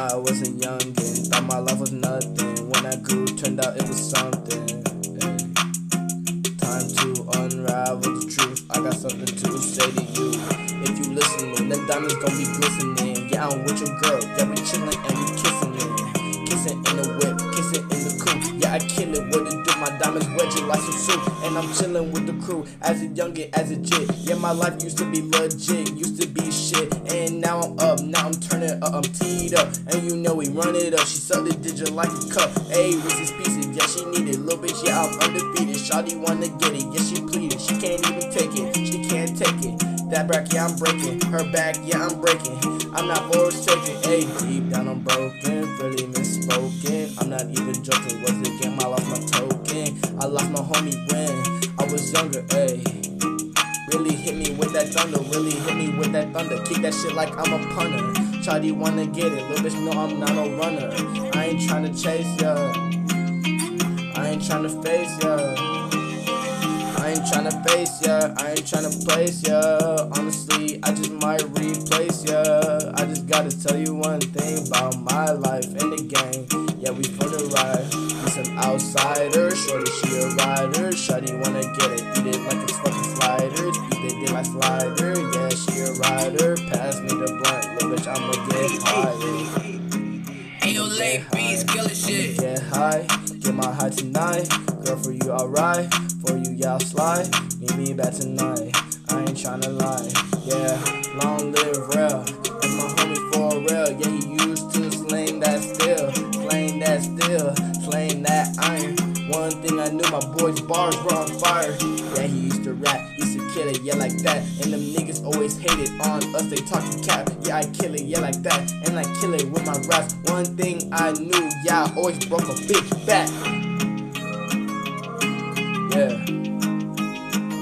was a youngin', thought my life was nothing. When I grew, turned out it was something. Ay. Time to unravel the truth. I got something to say to you. If you listening, them diamonds gon' be glistening. Yeah, I'm with your girl. Yeah, we chillin' and we kissin' it. Kissin' in the whip, kissin' in the coupe. Yeah, I kill it. What it do? My diamonds wedging like some soup. And I'm chillin' with the crew as a youngin', as a jit. Yeah, my life used to be legit, used to be shit. And now I'm up, now I'm turning up, I'm teed up. And you know we run it up. She sucked the digit like a cup. Hey, Reese's Pieces, yeah, she need it. Little bitch, yeah, I'm undefeated. Shawty wanna get it, yeah, she pleaded. She can't even take it, she can't take it. That back, yeah, I'm breaking. Her back, yeah, I'm breaking. I'm not force taking. Hey, deep down, I'm broken. Really misspoken. I'm not even joking. Was the game? I lost my token. I lost my homie when I was younger. Hey, really hit me with that thunder. Really hit me with that thunder. Kick that shit like I'm a punter. Shawty wanna get it. Little bitch, know I'm not a runner. I ain't tryna chase ya. I ain't tryna face ya. I ain't tryna face ya, I ain't tryna place ya. Honestly, I just might replace ya. I just gotta tell you one thing about my life in the game. Yeah, we the ride. We some outsiders, shorty, she a rider. Shorty wanna get it, eat it like it's fucking sliders. Beat it, they like slider. Yeah, she a rider. Pass me the blunt, little bitch, I'ma get higher. Ain't no late beats, killer shit. Get high, get my high tonight. Girl, for you, alright. For you, yeah, I'll slide. Meet me back tonight. I ain't tryna lie. Yeah, long live real. And my homie for real. Yeah, he used to sling that steel. Slaying that steel. Slaying that iron. One thing I knew, my boy's bars were on fire. Yeah, he used to rap, used to kill it, yeah, like that. And them niggas always hated on us, they talking cap. Yeah, I kill it, yeah, like that. And I kill it with my raps. One thing I knew, yeah, I always broke a bitch back. Yeah.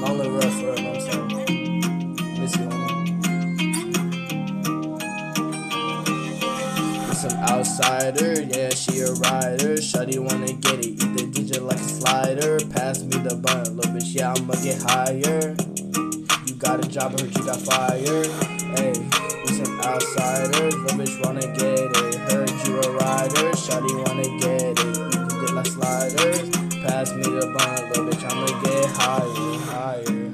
Long live for real, know I'm saying? Miss you, homie. Some outsider, yeah, she a rider. Shawty wanna get it, slider. Pass me the bun, little bitch, yeah, I'ma get higher. You got a job, I heard you got fired. Hey, we some outsiders, little bitch wanna get it. Heard you a rider, Shawty wanna get it, You can get like sliders. Pass me the bun, little bitch, I'ma get higher, higher.